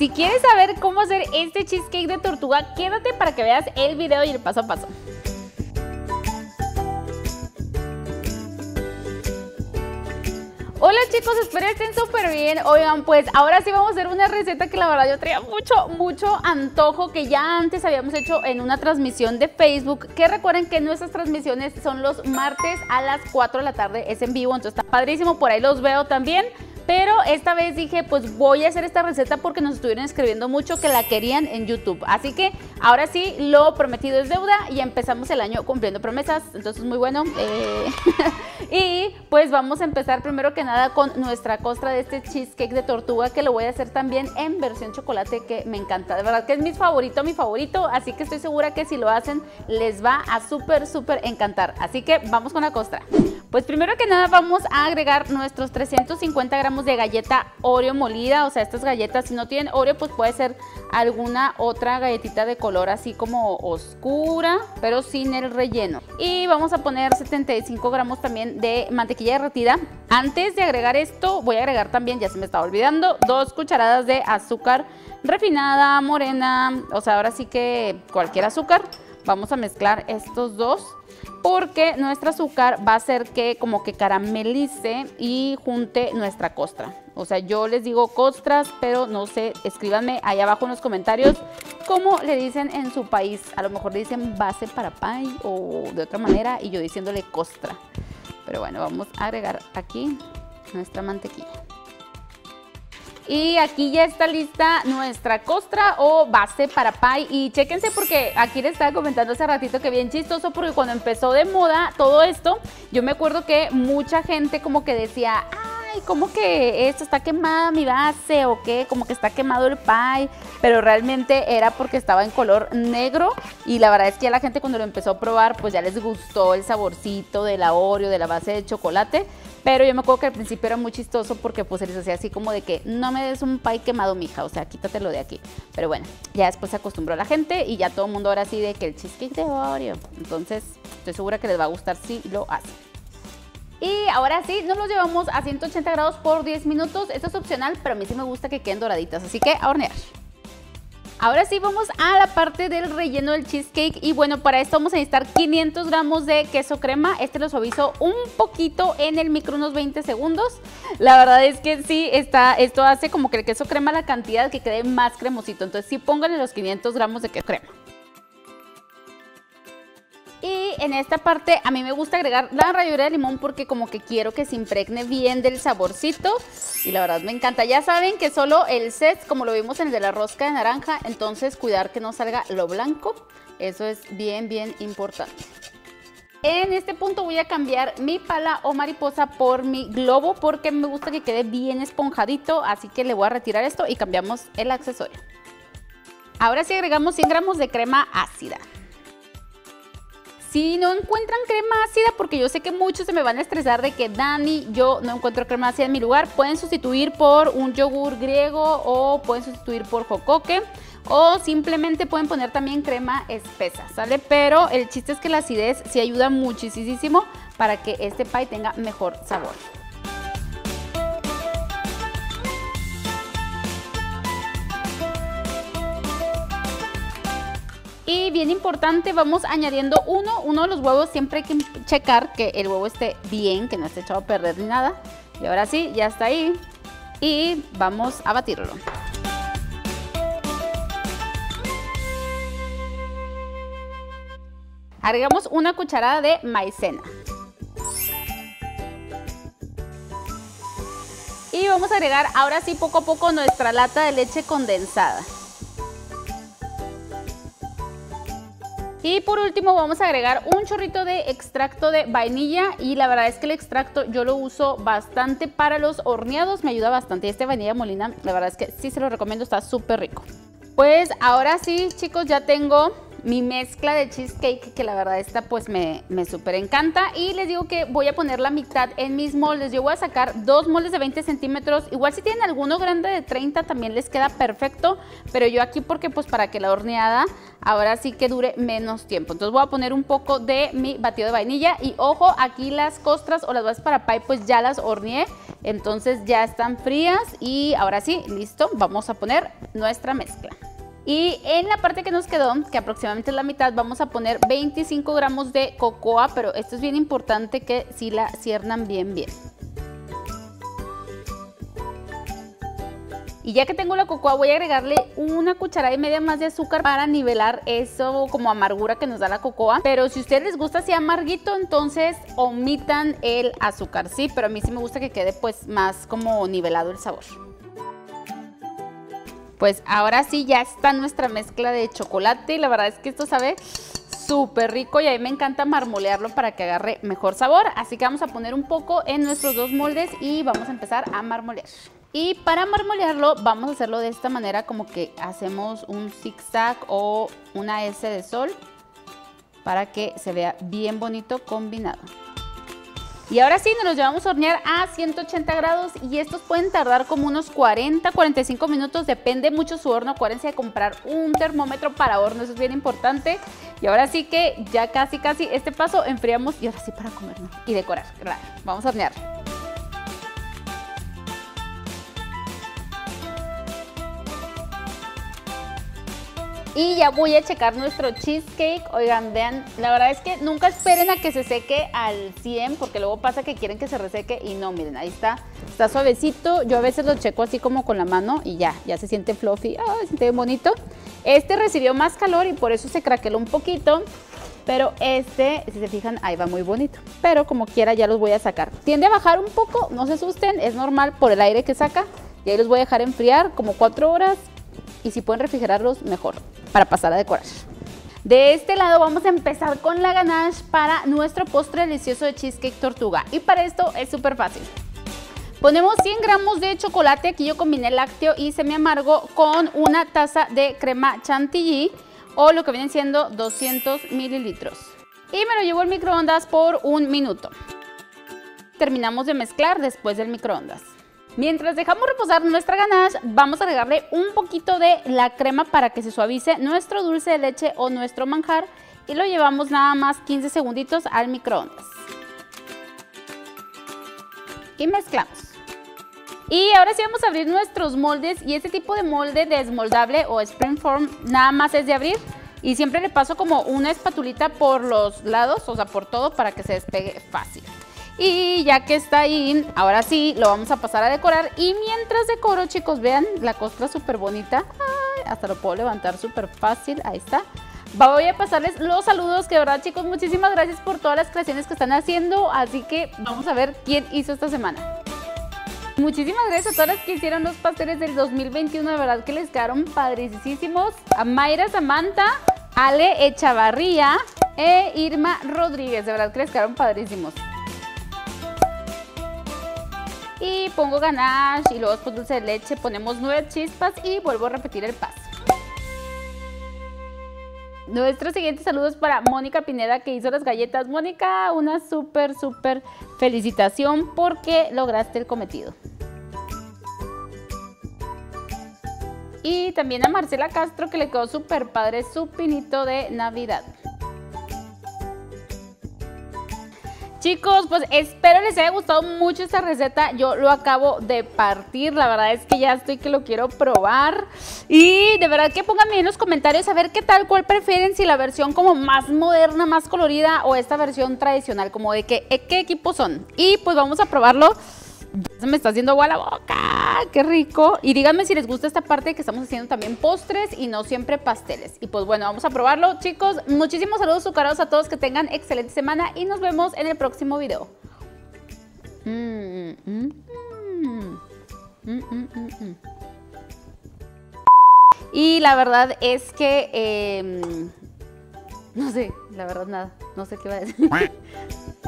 Si quieres saber cómo hacer este cheesecake de tortuga, quédate para que veas el video y el paso a paso. Hola chicos, espero estén súper bien. Oigan, pues ahora sí vamos a hacer una receta que la verdad yo traía mucho, mucho antojo que ya antes habíamos hecho en una transmisión de Facebook. Que recuerden que nuestras transmisiones son los martes a las 4 de la tarde, es en vivo, entonces está padrísimo, por ahí los veo también. Pero esta vez dije, pues voy a hacer esta receta porque nos estuvieron escribiendo mucho que la querían en YouTube. Así que ahora sí, lo prometido es deuda y empezamos el año cumpliendo promesas. Entonces, muy bueno. Eh, y pues vamos a empezar primero que nada con nuestra costra de este cheesecake de tortuga que lo voy a hacer también en versión chocolate que me encanta. De verdad que es mi favorito, mi favorito. Así que estoy segura que si lo hacen les va a súper, súper encantar. Así que vamos con la costra. Pues primero que nada vamos a agregar nuestros 350 gramos de galleta Oreo molida, o sea, estas galletas, si no tienen Oreo, pues puede ser alguna otra galletita de color así como oscura, pero sin el relleno. Y vamos a poner 75 gramos también de mantequilla derretida. Antes de agregar esto, voy a agregar también, ya se me estaba olvidando, dos cucharadas de azúcar refinada, morena, o sea, ahora sí que cualquier azúcar. Vamos a mezclar estos dos porque nuestro azúcar va a hacer que como que caramelice y junte nuestra costra. O sea, yo les digo costras, pero no sé, escríbanme ahí abajo en los comentarios cómo le dicen en su país. A lo mejor le dicen base para pie o de otra manera y yo diciéndole costra. Pero bueno, vamos a agregar aquí nuestra mantequilla. Y aquí ya está lista nuestra costra o base para pie. Y chéquense porque aquí les estaba comentando hace ratito que bien chistoso porque cuando empezó de moda todo esto, yo me acuerdo que mucha gente como que decía, ay, como que esto está quemada mi base o qué, como que está quemado el pie, pero realmente era porque estaba en color negro y la verdad es que ya la gente cuando lo empezó a probar pues ya les gustó el saborcito de la Oreo, de la base de chocolate, pero yo me acuerdo que al principio era muy chistoso porque pues se les hacía así como de que no me des un pie quemado, mija, o sea, quítatelo de aquí. Pero bueno, ya después se acostumbró la gente y ya todo el mundo ahora sí de que el cheesecake de Oreo. Entonces, estoy segura que les va a gustar si lo hacen. Y ahora sí, nos los llevamos a 180 grados por 10 minutos. Esto es opcional, pero a mí sí me gusta que queden doraditas, así que a hornear. Ahora sí vamos a la parte del relleno del cheesecake y bueno, para esto vamos a necesitar 500 gramos de queso crema. Este lo suavizo un poquito en el micro unos 20 segundos. La verdad es que sí, está, esto hace como que el queso crema la cantidad que quede más cremosito. Entonces sí pónganle los 500 gramos de queso crema. Y en esta parte a mí me gusta agregar la ralladura de limón porque como que quiero que se impregne bien del saborcito y la verdad me encanta. Ya saben que solo el set, como lo vimos en el de la rosca de naranja, entonces cuidar que no salga lo blanco, eso es bien bien importante. En este punto voy a cambiar mi pala o mariposa por mi globo porque me gusta que quede bien esponjadito, así que le voy a retirar esto y cambiamos el accesorio. Ahora sí agregamos 100 gramos de crema ácida. Si no encuentran crema ácida, porque yo sé que muchos se me van a estresar de que Dani, yo no encuentro crema ácida en mi lugar, pueden sustituir por un yogur griego o pueden sustituir por jocoque o simplemente pueden poner también crema espesa, ¿sale? Pero el chiste es que la acidez sí ayuda muchísimo para que este pie tenga mejor sabor. Y bien importante, vamos añadiendo uno, uno de los huevos, siempre hay que checar que el huevo esté bien, que no esté echado a perder ni nada. Y ahora sí, ya está ahí. Y vamos a batirlo. Agregamos una cucharada de maicena. Y vamos a agregar ahora sí poco a poco nuestra lata de leche condensada. Y por último vamos a agregar un chorrito de extracto de vainilla y la verdad es que el extracto yo lo uso bastante para los horneados, me ayuda bastante. Este vainilla molina, la verdad es que sí se lo recomiendo, está súper rico. Pues ahora sí chicos ya tengo mi mezcla de cheesecake, que la verdad esta pues me, me encanta. Y les digo que voy a poner la mitad en mis moldes. Yo voy a sacar dos moldes de 20 centímetros. Igual si tienen alguno grande de 30 también les queda perfecto. Pero yo aquí porque pues para que la horneada ahora sí que dure menos tiempo. Entonces voy a poner un poco de mi batido de vainilla. Y ojo, aquí las costras o las bases para pie pues ya las horneé. Entonces ya están frías y ahora sí, listo, vamos a poner nuestra mezcla. Y en la parte que nos quedó, que aproximadamente es la mitad, vamos a poner 25 gramos de cocoa, pero esto es bien importante que si la ciernan bien bien. Y ya que tengo la cocoa voy a agregarle una cucharada y media más de azúcar para nivelar eso como amargura que nos da la cocoa. Pero si a ustedes les gusta así amarguito, entonces omitan el azúcar, ¿sí? Pero a mí sí me gusta que quede pues más como nivelado el sabor. Pues ahora sí ya está nuestra mezcla de chocolate y la verdad es que esto sabe súper rico y a mí me encanta marmolearlo para que agarre mejor sabor. Así que vamos a poner un poco en nuestros dos moldes y vamos a empezar a marmolear. Y para marmolearlo vamos a hacerlo de esta manera como que hacemos un zigzag o una S de sol para que se vea bien bonito combinado. Y ahora sí, nos los llevamos a hornear a 180 grados y estos pueden tardar como unos 40, 45 minutos, depende mucho su horno. Acuérdense de comprar un termómetro para horno, eso es bien importante. Y ahora sí que ya casi, casi este paso enfriamos y ahora sí para comerlo y decorar. Vamos a hornear. Y ya voy a checar nuestro cheesecake. Oigan, vean, la verdad es que nunca esperen a que se seque al 100 porque luego pasa que quieren que se reseque y no, miren, ahí está. Está suavecito. Yo a veces lo checo así como con la mano y ya, ya se siente fluffy. Ay, se siente bonito. Este recibió más calor y por eso se craqueló un poquito. Pero este, si se fijan, ahí va muy bonito. Pero como quiera ya los voy a sacar. Tiende a bajar un poco, no se asusten, es normal por el aire que saca. Y ahí los voy a dejar enfriar como 4 horas. Y si pueden refrigerarlos, mejor para pasar a decorar. De este lado vamos a empezar con la ganache para nuestro postre delicioso de cheesecake tortuga. Y para esto es súper fácil. Ponemos 100 gramos de chocolate, aquí yo combiné lácteo y semi amargo con una taza de crema chantilly o lo que vienen siendo 200 mililitros. Y me lo llevo al microondas por un minuto. Terminamos de mezclar después del microondas. Mientras dejamos reposar nuestra ganache, vamos a agregarle un poquito de la crema para que se suavice nuestro dulce de leche o nuestro manjar y lo llevamos nada más 15 segunditos al microondas. Y mezclamos. Y ahora sí vamos a abrir nuestros moldes y este tipo de molde desmoldable o springform nada más es de abrir y siempre le paso como una espatulita por los lados, o sea por todo para que se despegue fácil. Y ya que está ahí, ahora sí, lo vamos a pasar a decorar. Y mientras decoro, chicos, vean la costra súper bonita. hasta lo puedo levantar súper fácil. Ahí está. Voy a pasarles los saludos, que de verdad, chicos, muchísimas gracias por todas las creaciones que están haciendo. Así que vamos a ver quién hizo esta semana. Muchísimas gracias a todas las que hicieron los pasteles del 2021, de verdad que les quedaron padricísimos. A Mayra Samantha, Ale Echavarría e Irma Rodríguez, de verdad que les quedaron padrísimos y pongo ganache y luego después dulce de leche, ponemos nueve chispas y vuelvo a repetir el paso. Nuestro siguiente saludo para Mónica Pineda que hizo las galletas. Mónica, una súper, súper felicitación porque lograste el cometido. Y también a Marcela Castro que le quedó súper padre su pinito de Navidad. Chicos, pues espero les haya gustado mucho esta receta. Yo lo acabo de partir. La verdad es que ya estoy que lo quiero probar. Y de verdad que pónganme en los comentarios a ver qué tal, cuál prefieren. Si la versión como más moderna, más colorida o esta versión tradicional. Como de qué, qué equipos son. Y pues vamos a probarlo se me está haciendo agua la boca. ¡Qué rico! Y díganme si les gusta esta parte que estamos haciendo también postres y no siempre pasteles. Y pues bueno, vamos a probarlo, chicos. Muchísimos saludos azucarados a todos. Que tengan excelente semana y nos vemos en el próximo video. Y la verdad es que... Em, no sé, la verdad nada. No sé qué va a decir.